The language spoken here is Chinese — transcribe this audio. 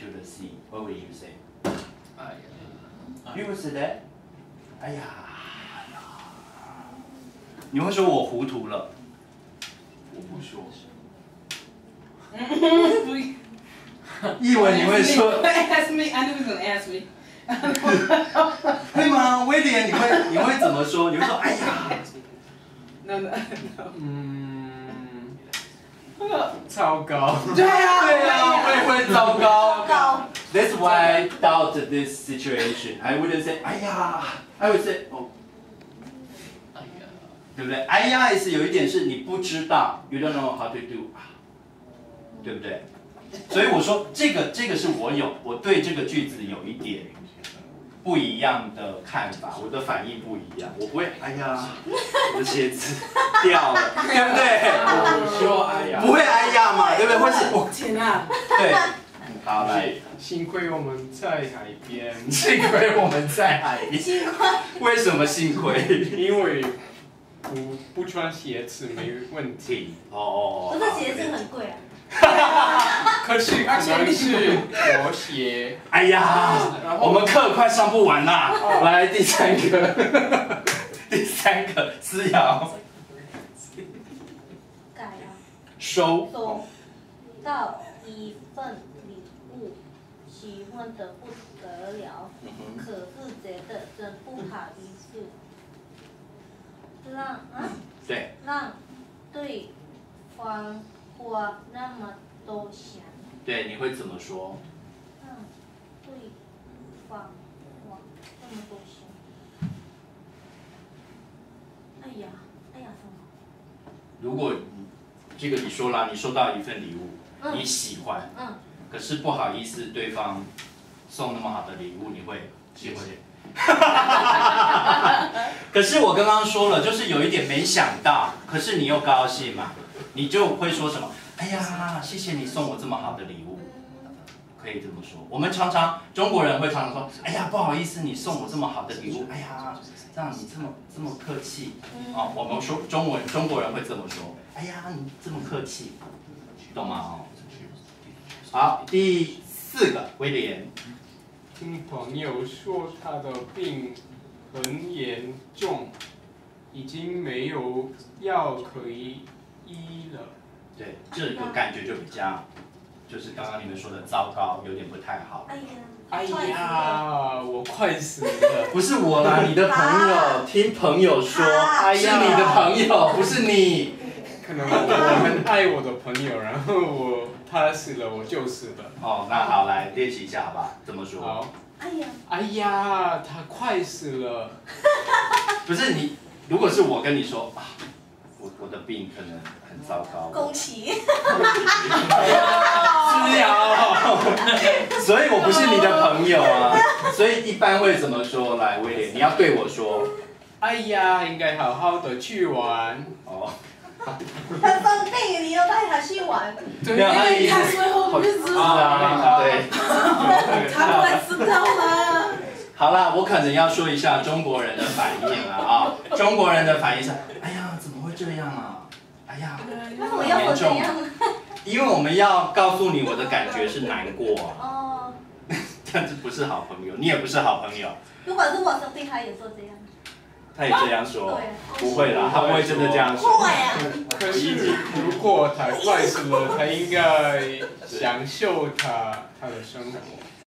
to the sea, what would you say? 哎呀，You would say that? 哎呀，你会说我糊涂了？我不说。译文你会说 Ask me. I knew he was gonna ask me. 会吗？威廉，你会你会怎么说？你会说哎呀？No, no, no. 嗯，那个糟糕。对啊，对啊，我也会糟糕。高 That's why I doubt this situation. I wouldn't say 哎呀，I would say 哦，哎呀，对不对？哎呀，也是有一点是你不知道，you don't know how to do，对不对？所以我说这个这个是我有我对这个句子有一点不一样的看法，我的反应不一样，我不会哎呀，我的鞋子掉了，对不对？我说哎呀，不会哎呀嘛，对不对？或是我天啊！对，好来，幸亏我们在海边，幸亏我们在海边，幸亏，为什么幸亏？因为不不穿鞋子没问题。哦可是鞋子很贵啊。可是可能是拖鞋，哎呀，我们课快上不完啦！来第三个，第三个思瑶改啊，收。收到一份礼物，喜欢的不得了，可是觉得真不好意思，让啊对，让对方花那么多钱，对，你会怎么说？让对方花那么多钱。哎呀，哎呀什么？如果你这个你说了，你收到一份礼物，嗯你喜欢，嗯，可是不好意思，对方送那么好的礼物，你会你会？可是我刚刚说了，就是有一点没想到，可是你又高兴嘛，你就会说什么？哎呀，谢谢你送我这么好的礼物，可以这么说。我们常常中国人会常常说，哎呀，不好意思，你送我这么好的礼物，哎呀，这样你这么这么客气，哦，我们说中文中国人会这么说，哎呀，你这么客气，懂吗？哦，好，第四个威廉，听朋友说他的病很严重，已经没有药可以医了。对，这个感觉就比较，就是刚刚你们说的糟糕，有点不太好。哎呀，哎呀，我快死了！不是我啦，你的朋友，听朋友说，是你的朋友，不是你。可能我我很爱我的朋友，然后我他死了，我就死了。哦，那好，来练习一下好吧？怎么说？好，哎呀，哎呀，他快死了。不是你，如果是我跟你说啊，我我的病可能很糟糕，恭喜！所以我不是你的朋友啊。所以一般会怎么说？来，威廉，你要对我说，哎呀，应该好好的去玩。哦，他生病，你要带他去玩，对因为他最后日子是啊，对。他快知道吗。好啦，我可能要说一下中国人的反应了啊。中国人的反应是，哎呀，怎么会这样啊？哎呀，为什么要说这样？因为我们要告诉你我的感觉是难过啊，哦，这样子不是好朋友，你也不是好朋友。如果是我生病，他也说这样，他也这样说，不会啦，他不会真的这样说。会啊，可是如果他怪什么，他应该享受他他的生活。